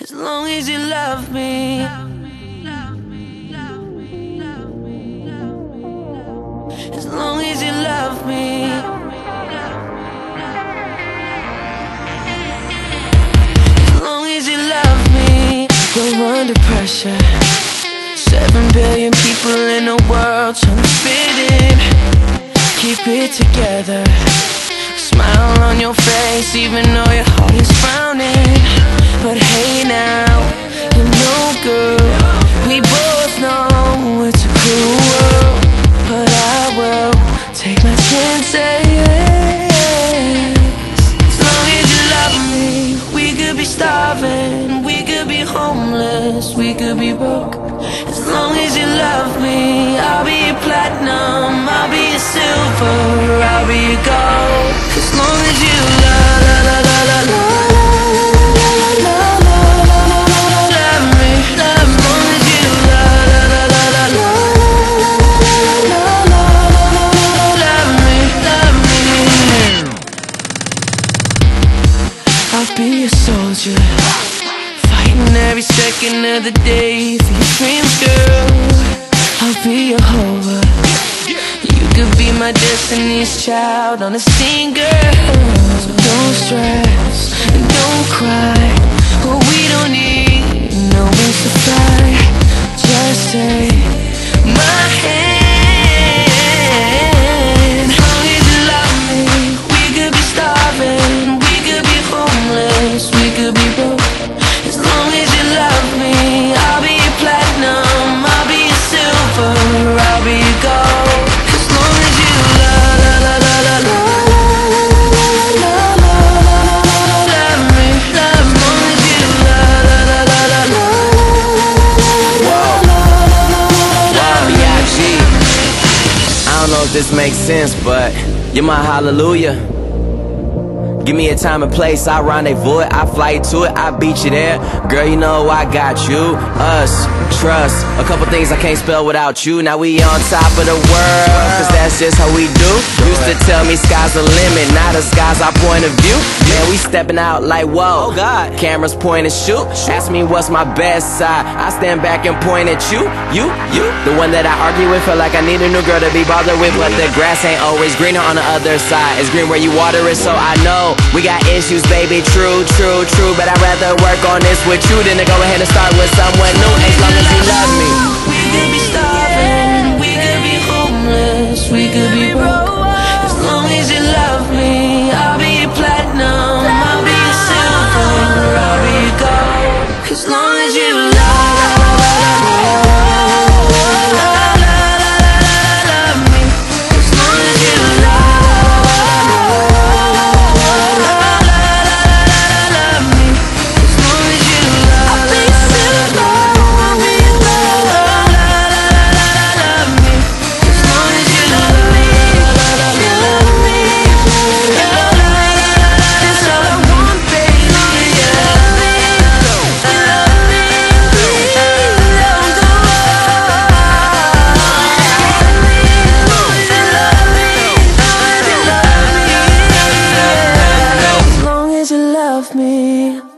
As long as you love me. As long as you love me. As long as you love me. We're under pressure. Seven billion people in the world trying to fit in. Keep it together. Smile on your face even though your heart is frowning. we could be broke As long as you love me, I'll be a platinum I'll be a silver, I'll be a gold As long as you love, Be a soldier Fighting every second of the day For your dreams, girl. I'll be your Hova You could be my destiny's child On a girl So don't stress and don't cry. What we don't need No to fly Just take this makes sense, but you're my hallelujah. Give me a time and place, I rendezvous it, I fly you to it, I beat you there. Girl, you know I got you, us, trust. A couple things I can't spell without you. Now we on top of the world, cause that's just how we do. Used to tell me sky's the limit, now the sky's our point of view. Man, we stepping out like whoa. Oh God. Cameras point and shoot. Ask me what's my best side. I stand back and point at you, you, you. The one that I argue with, feel like I need a new girl to be bothered with. But the grass ain't always greener on the other side. It's green where you water it, so I know we got issues, baby. True, true, true. But I'd rather work on this with you than to go ahead and start with someone new. As long as you love me. We could be starving, me.